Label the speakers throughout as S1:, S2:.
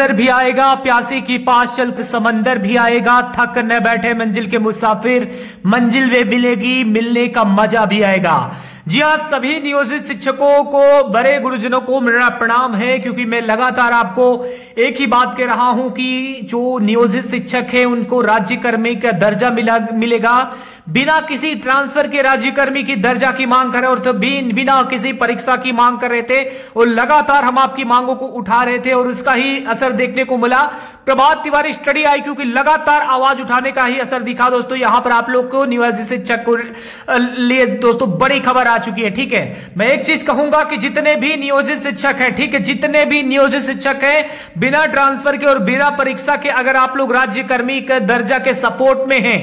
S1: मंजर भी आएगा, प्यासी की पास चल समंदर भी आएगा, थक न बैठे मंजिल के मुसाफिर, मंजिल वे मिलेगी, मिलने का मज़ा भी आएगा। जी हाँ सभी नियोजित शिक्षकों को, बड़े गुरुजनों को मेरा प्रणाम है, क्योंकि मैं लगातार आपको एक ही बात कह रहा हूँ कि जो नियोजित शिक्षक है, उनको राज्यकर्मी का दर्जा मिला, मिलेगा। बिना किसी ट्रांसफ़र के राज्यकर्मी की दर्जा की मांग कर रहे और तो बिना किसी परीक्षा की मांग कर रहे थे, और लगातार हम आपकी मांगों को उठा रहे थे, और उसका ही असर देखने को मिला। प्रभात तिवारी स्टडी आईक्यू की लगातार आवाज़ उठाने का ही असर दिखा। दोस्तों, यहाँ पर आप लोग को निवासी शिक्षक को लिए दोस्तों, बड़ी खबर आ चुकी है, ठीक है? मैं एक चीज़ कहूँगा कि जितने भी नियोजित शिक्षक हैं, ठीक है, जितने भी नियोजित शिक्षक हैं, बिना ट्रांसफ़र के और बिना परीक्षा के अगर आप लोग राज्यकर्मी के दर्जा के सपोर्ट में हैं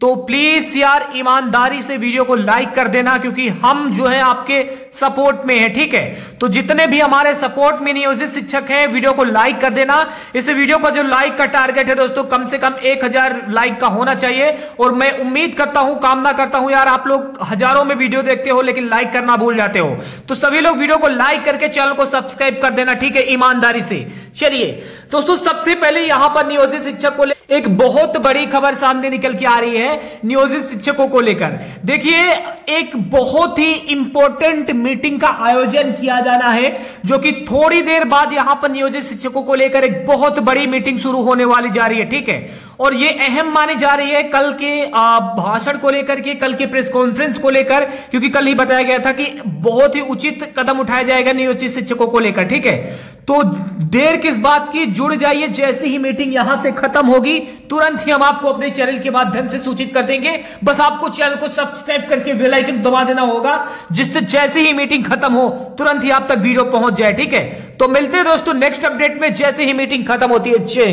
S1: तो प्लीज़ यार, ईमानदारी से वीडियो को लाइक कर देना, क्योंकि हम जो है आपके सपोर्ट में है, ठीक है? तो जितने भी हमारे सपोर्ट में नियोजित शिक्षक हैं वीडियो को लाइक कर देना। इस वीडियो का जो लाइक का टारगेट है दोस्तों, कम से कम एक हज़ार लाइक का होना चाहिए। और मैं उम्मीद करता हूँ, कामना करता हूँ यार, आप लोग हज़ारों में वीडियो देखते हो, लेकिन लाइक करना भूल जाते हो। तो सभी लोग वीडियो को लाइक करके चैनल को सब्सक्राइब कर देना, ठीक है, ईमानदारी से। चलिए, दोस्तों, सबसे पहले यहाँ पर नियोजित शिक्षक को एक बहुत बड़ी खबर सामने निकल के आ रही है नियोजित शिक्षकों को लेकर। देखिए, एक बहुत ही इंपॉर्टेंट मीटिंग का आयोजन किया जाना है, जो कि थोड़ी देर बाद यहाँ पर नियोजित शिक्षकों को लेकर एक बहुत बड़ी मीटिंग शुरू होने वाली जा रही है, ठीक है? और ये अहम मानी जा रही है कल के भाषण को लेकर के, कल के प्रेस कॉन्फ्रेंस को लेकर, क्योंकि कल ही बताया गया था कि बहुत ही उचित कदम उठाया जाएगा नियोजित शिक्षकों को लेकर, ठीक है? तो देर किस बात की? जुड़ जाइए, जैसे ही मीटिंग यहाँ से खत्म होगी, तुरंत ही हम आपको अपने चैनल के माध्यम से सूचित कर देंगे। बस आपको चैनल को सब्सक्राइब करके बेल आइकन दबा देना होगा, जिससे जैसे ही मीटिंग खत्म हो, तुरंत ही आप तक वीडियो पहुँच जाए, ठीक है? तो मिलते हैं दोस्तों नेक्स्ट अपडेट में जैसे ही मीटिंग खत्म होती है। जय